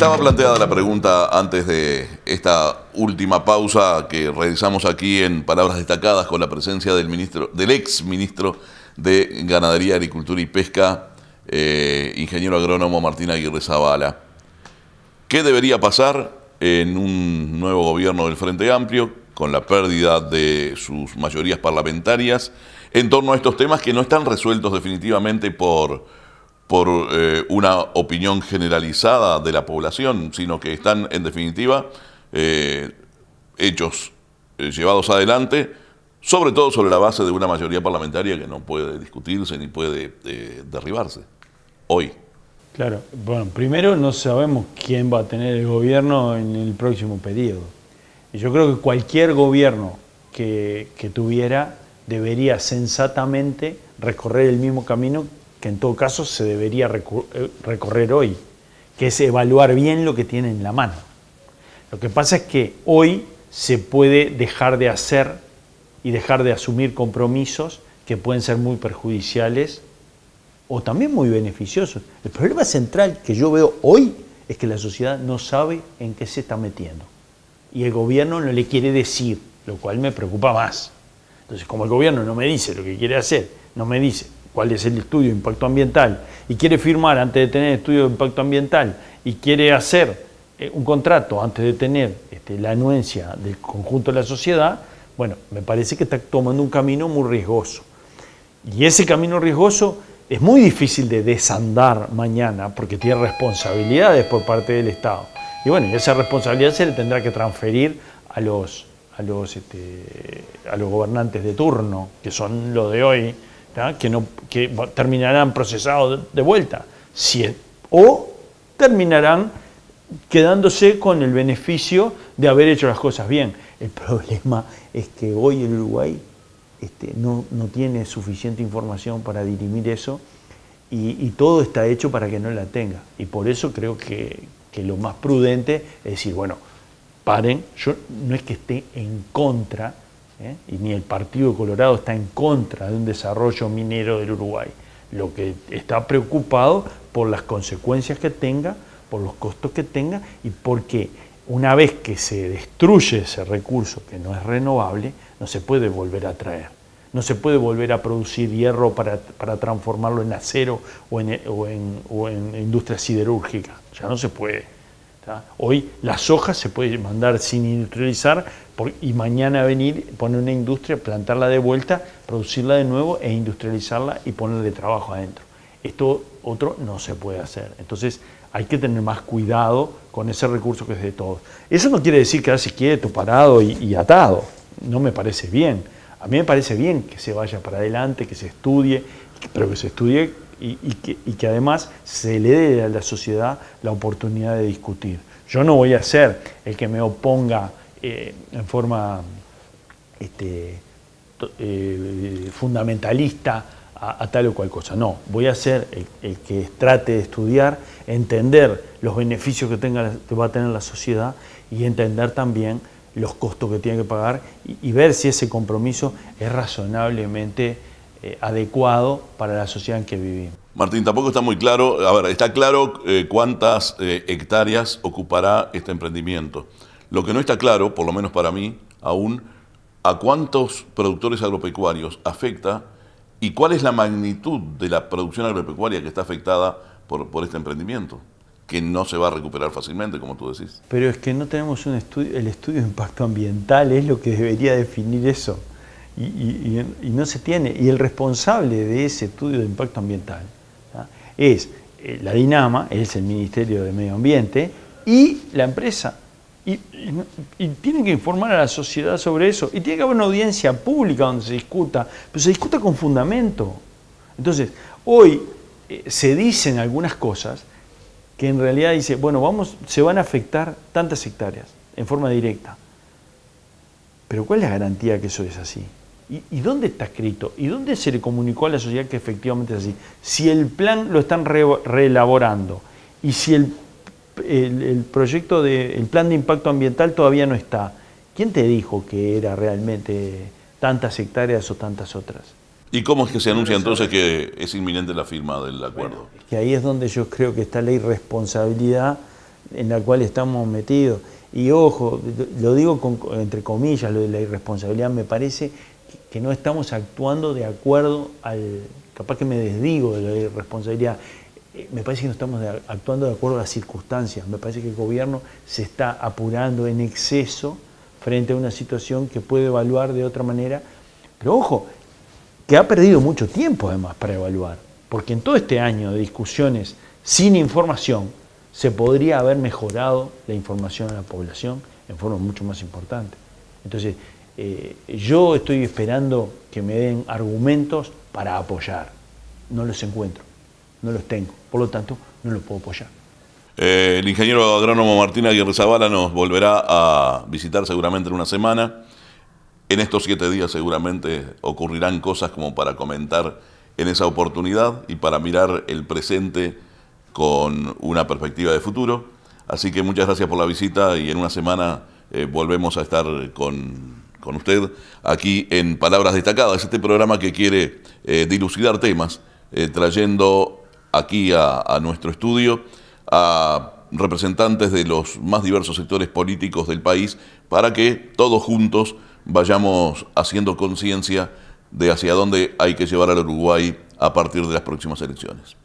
Estaba planteada la pregunta antes de esta última pausa que realizamos aquí en Palabras Destacadas con la presencia del ministro, del ex ministro de Ganadería, Agricultura y Pesca, eh, ingeniero agrónomo Martín Aguirre Zavala. ¿Qué debería pasar en un nuevo gobierno del Frente Amplio con la pérdida de sus mayorías parlamentarias en torno a estos temas que no están resueltos definitivamente por por eh, una opinión generalizada de la población, sino que están en definitiva eh, hechos eh, llevados adelante, sobre todo sobre la base de una mayoría parlamentaria que no puede discutirse ni puede derribarse hoy. Claro, bueno, primero no sabemos quién va a tener el gobierno en el próximo periodo. Yo creo que cualquier gobierno que, que tuviera debería sensatamente recorrer el mismo camino que en todo caso se debería eh, recorrer hoy, que es evaluar bien lo que tiene en la mano. Lo que pasa es que hoy se puede dejar de hacer y dejar de asumir compromisos que pueden ser muy perjudiciales o también muy beneficiosos. El problema central que yo veo hoy es que la sociedad no sabe en qué se está metiendo y el gobierno no le quiere decir, lo cual me preocupa más. Entonces, como el gobierno no me dice lo que quiere hacer, no me dice cuál es el estudio de impacto ambiental y quiere firmar antes de tener estudio de impacto ambiental y quiere hacer eh, un contrato antes de tener este, la anuencia del conjunto de la sociedad, bueno, me parece que está tomando un camino muy riesgoso. Y ese camino riesgoso es muy difícil de desandar mañana porque tiene responsabilidades por parte del Estado. Y bueno, esa responsabilidad se le tendrá que transferir a los, a los, este, a los gobernantes de turno, que son los de hoy, que, no, que terminarán procesados de vuelta, o terminarán quedándose con el beneficio de haber hecho las cosas bien. El problema es que hoy el Uruguay este, no, tiene suficiente información para dirimir eso y, todo está hecho para que no la tenga. Y por eso creo que, que lo más prudente es decir, bueno, paren, yo no es que esté en contra ¿eh? y ni el Partido Colorado está en contra de un desarrollo minero del Uruguay. Lo que está preocupado por las consecuencias que tenga, por los costos que tenga y porque una vez que se destruye ese recurso que no es renovable, no se puede volver a traer. No se puede volver a producir hierro para, transformarlo en acero o en, o en industria siderúrgica. Ya no se puede. Hoy la soja se puede mandar sin industrializar y mañana venir, poner una industria, plantarla de vuelta, producirla de nuevo e industrializarla y ponerle trabajo adentro. Esto otro no se puede hacer. Entonces hay que tener más cuidado con ese recurso que es de todos. Eso no quiere decir quedarse quieto, parado y, atado. No me parece bien. A mí me parece bien que se vaya para adelante, que se estudie, pero que se estudie y, que, además se le dé a la sociedad la oportunidad de discutir. Yo no voy a ser el que me oponga eh, en forma este, eh, fundamentalista a, tal o cual cosa. No, voy a ser el, que trate de estudiar, entender los beneficios que, tenga, que va a tener la sociedad y entender también los costos que tiene que pagar y, ver si ese compromiso es razonablemente eh, adecuado para la sociedad en que vivimos. Martín, tampoco está muy claro, a ver, está claro cuántas hectáreas ocupará este emprendimiento. Lo que no está claro, por lo menos para mí, aún, a cuántos productores agropecuarios afecta y cuál es la magnitud de la producción agropecuaria que está afectada por, por este emprendimiento, que no se va a recuperar fácilmente, como tú decís. Pero es que no tenemos un estudio, el estudio de impacto ambiental es lo que debería definir eso, y, no se tiene. Y el responsable de ese estudio de impacto ambiental es eh, la Dinama, es el Ministerio de Medio Ambiente, y la empresa y, tienen que informar a la sociedad sobre eso. Y tiene que haber una audiencia pública donde se discuta, pero se discuta con fundamento. Entonces, hoy eh, se dicen algunas cosas que en realidad dice, bueno, vamos, se van a afectar tantas hectáreas en forma directa. Pero ¿cuál es la garantía que eso es así? ¿Y, ¿Y, dónde está escrito? ¿Y dónde se le comunicó a la sociedad que efectivamente es así? Si el plan lo están reelaborando y si el el, proyecto de, el plan de impacto ambiental todavía no está. ¿Quién te dijo que era realmente tantas hectáreas o tantas otras? ¿Y cómo es que se anuncia entonces que es inminente la firma del acuerdo? que ahí es donde yo creo que está la irresponsabilidad en la cual estamos metidos. Y ojo, lo digo entre comillas, lo de la irresponsabilidad, me parece que no estamos actuando de acuerdo al, capaz que me desdigo de la irresponsabilidad, eh, me parece que no estamos actuando de acuerdo a las circunstancias, me parece que el gobierno se está apurando en exceso frente a una situación que puede evaluar de otra manera, pero ojo, que ha perdido mucho tiempo además para evaluar, porque en todo este año de discusiones sin información se podría haber mejorado la información a la población en forma mucho más importante. Entonces, eh, yo estoy esperando que me den argumentos para apoyar. No los encuentro, no los tengo, por lo tanto, no los puedo apoyar. Eh, el ingeniero agrónomo Martín Aguirre Zavala nos volverá a visitar seguramente en una semana. En estos siete días seguramente ocurrirán cosas como para comentar en esa oportunidad y para mirar el presente con una perspectiva de futuro. Así que muchas gracias por la visita y en una semana eh, volvemos a estar con, usted aquí en Palabras Destacadas, este programa que quiere eh, dilucidar temas, eh, trayendo aquí a nuestro estudio a representantes de los más diversos sectores políticos del país para que todos juntos vayamos haciendo conciencia de hacia dónde hay que llevar al Uruguay a partir de las próximas elecciones.